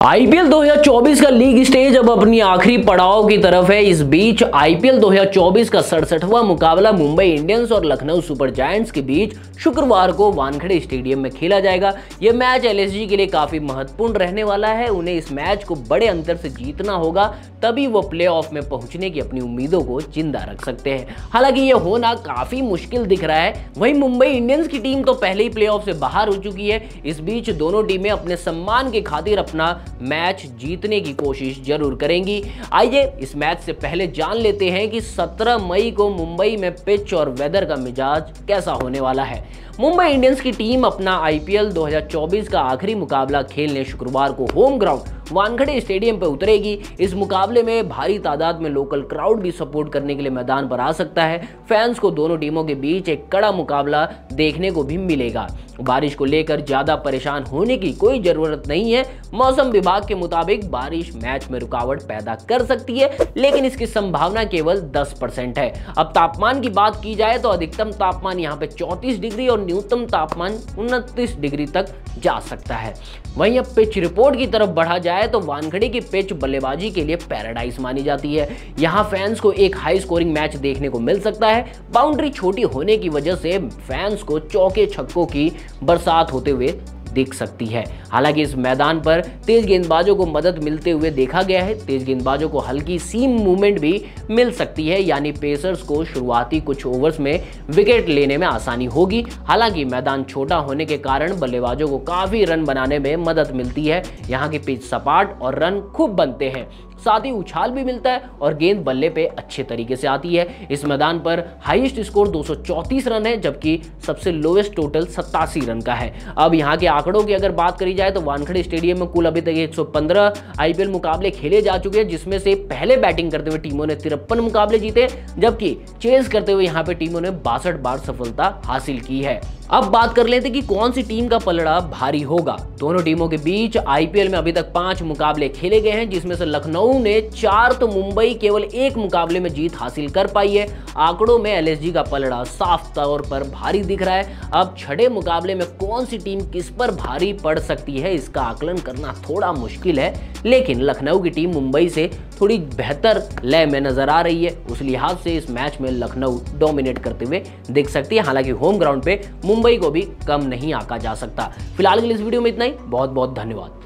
IPL 2024 का league stage अब अपनी आखिरी पड़ाव की तरफ़ है। इस बीच आईपीएल 2024 का सड़सठवां मुकाबला मुंबई इंडियंस और लखनऊ सुपर जायंट्स के बीच शुक्रवार को वानखेड़े स्टेडियम में खेला जाएगा। यह मैच एलएसजी के लिए काफ़ी महत्वपूर्ण रहने वाला है। उन्हें इस मैच को बड़े अंतर से जीतना होगा, तभी वो प्ले में पहुँचने की अपनी उम्मीदों को ज़िंदा रख सकते हैं। हालाँकि यह होना काफ़ी मुश्किल दिख रहा है। वहीं मुंबई इंडियंस की टीम तो पहले ही प्ले से बाहर हो चुकी है। इस बीच दोनों टीमें अपने सम्मान के खातिर अपना मैच जीतने की कोशिश ज़रूर करेंगी। आइए इस मैच से पहले जान लेते हैं कि 17 मई को मुंबई में पिच और वेदर का मिजाज कैसा होने वाला है। मुंबई इंडियंस की टीम अपना आईपीएल 2024 का आखिरी मुकाबला खेलने शुक्रवार को होम ग्राउंड वानखड़े स्टेडियम पर उतरेगी। इस मुकाबले में भारी तादाद में लोकल क्राउड भी सपोर्ट करने के लिए मैदान पर आ सकता है। फैंस को दोनों टीमों के बीच एक कड़ा मुकाबला देखने को भी मिलेगा। बारिश को लेकर ज़्यादा परेशान होने की कोई ज़रूरत नहीं है। मौसम विभाग के मुताबिक बारिश मैच में रुकावट पैदा कर सकती है, लेकिन इसकी संभावना केवल 10 परसेंट है। अब तापमान की बात की जाए तो अधिकतम तापमान यहाँ पे 34 डिग्री और न्यूनतम तापमान उनतीस डिग्री तक जा सकता है। वहीं अब पिच रिपोर्ट की तरफ़ बढ़ा जाए तो वानखड़े की पिच बल्लेबाजी के लिए पैराडाइज मानी जाती है। यहाँ फैंस को एक हाई स्कोरिंग मैच देखने को मिल सकता है। बाउंड्री छोटी होने की वजह से फैंस को चौके छक्कों की बरसात होते हुए दिख सकती है। हालाँकि इस मैदान पर तेज गेंदबाजों को मदद मिलते हुए देखा गया है। तेज गेंदबाजों को हल्की सीम मूवमेंट भी मिल सकती है, यानी पेसर्स को शुरुआती कुछ ओवर्स में विकेट लेने में आसानी होगी। हालाँकि मैदान छोटा होने के कारण बल्लेबाजों को काफ़ी रन बनाने में मदद मिलती है। यहाँ की पिच सपाट और रन खूब बनते हैं। साथ ही उछाल भी मिलता है और गेंद बल्ले पे अच्छे तरीके से आती है। इस मैदान पर हाईएस्ट स्कोर 234 रन है, जबकि सबसे लोएस्ट टोटल सत्तासी रन का है। अब यहाँ के आंकड़ों की अगर बात करी जाए तो वानखड़े स्टेडियम में कुल अभी तक 115 आईपीएल मुकाबले खेले जा चुके हैं, जिसमें से पहले बैटिंग करते हुए टीमों ने तिरपन मुकाबले जीते, जबकि चेज करते हुए यहाँ पे टीमों ने बासठ बार सफलता हासिल की है। अब बात कर लेते कि कौन सी टीम का पलड़ा भारी होगा। दोनों टीमों के बीच आईपीएल में अभी तक पाँच मुकाबले खेले गए हैं, जिसमें से लखनऊ ने चार तो मुंबई केवल एक मुकाबले में जीत हासिल कर पाई है। आंकड़ों में एलएसजी का पलड़ा साफ़ तौर पर भारी दिख रहा है। अब छठे मुकाबले में कौन सी टीम किस पर भारी पड़ सकती है, इसका आकलन करना थोड़ा मुश्किल है। लेकिन लखनऊ की टीम मुंबई से थोड़ी बेहतर लय में नज़र आ रही है। उस लिहाज से इस मैच में लखनऊ डोमिनेट करते हुए दिख सकती है। हालाँकि होम ग्राउंड पे मुंबई को भी कम नहीं आका जा सकता। फ़िलहाल के लिए इस वीडियो में इतना ही। बहुत बहुत धन्यवाद।